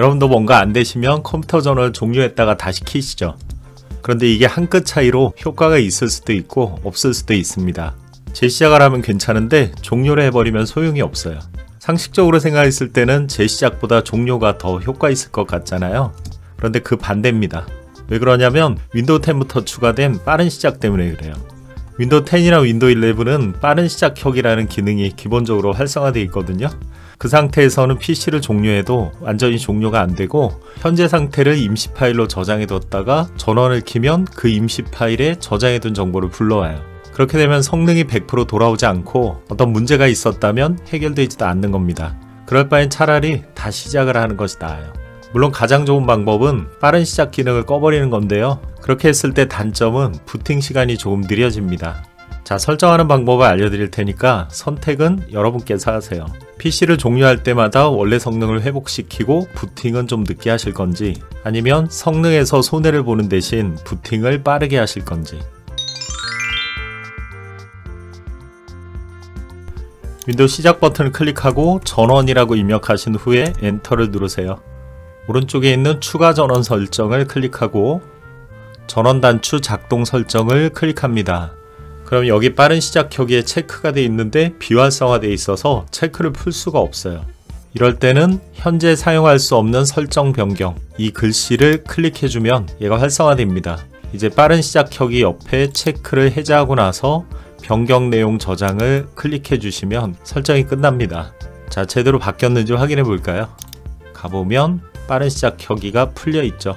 여러분도 뭔가 안 되시면 컴퓨터 전원을 종료했다가 다시 키시죠. 그런데 이게 한 끗 차이로 효과가 있을 수도 있고 없을 수도 있습니다. 재시작을 하면 괜찮은데 종료를 해버리면 소용이 없어요. 상식적으로 생각했을 때는 재시작보다 종료가 더 효과 있을 것 같잖아요. 그런데 그 반대입니다. 왜 그러냐면 윈도우 10부터 추가된 빠른 시작 때문에 그래요. 윈도우 10이나 윈도우 11은 빠른 시작 켜기라는 기능이 기본적으로 활성화되어 있거든요. 그 상태에서는 PC를 종료해도 완전히 종료가 안 되고 현재 상태를 임시 파일로 저장해 뒀다가 전원을 키면 그 임시 파일에 저장해 둔 정보를 불러와요. 그렇게 되면 성능이 100% 돌아오지 않고 어떤 문제가 있었다면 해결되지도 않는 겁니다. 그럴 바엔 차라리 다 시작을 하는 것이 나아요. 물론 가장 좋은 방법은 빠른 시작 기능을 꺼버리는 건데요. 그렇게 했을 때 단점은 부팅 시간이 조금 느려집니다. 자, 설정하는 방법을 알려드릴 테니까 선택은 여러분께서 하세요. PC를 종료할 때마다 원래 성능을 회복시키고 부팅은 좀 늦게 하실 건지 아니면 성능에서 손해를 보는 대신 부팅을 빠르게 하실 건지 윈도우 시작 버튼을 클릭하고 전원이라고 입력하신 후에 엔터를 누르세요. 오른쪽에 있는 추가 전원 설정을 클릭하고 전원 단추 작동 설정을 클릭합니다. 그럼 여기 빠른 시작켜기에 체크가 되어 있는데 비활성화되어 있어서 체크를 풀 수가 없어요. 이럴 때는 현재 사용할 수 없는 설정 변경 이 글씨를 클릭해주면 얘가 활성화됩니다. 이제 빠른 시작켜기 옆에 체크를 해제하고 나서 변경 내용 저장을 클릭해 주시면 설정이 끝납니다. 자, 제대로 바뀌었는지 확인해 볼까요? 가보면 빠른 시작 켜기가 풀려 있죠.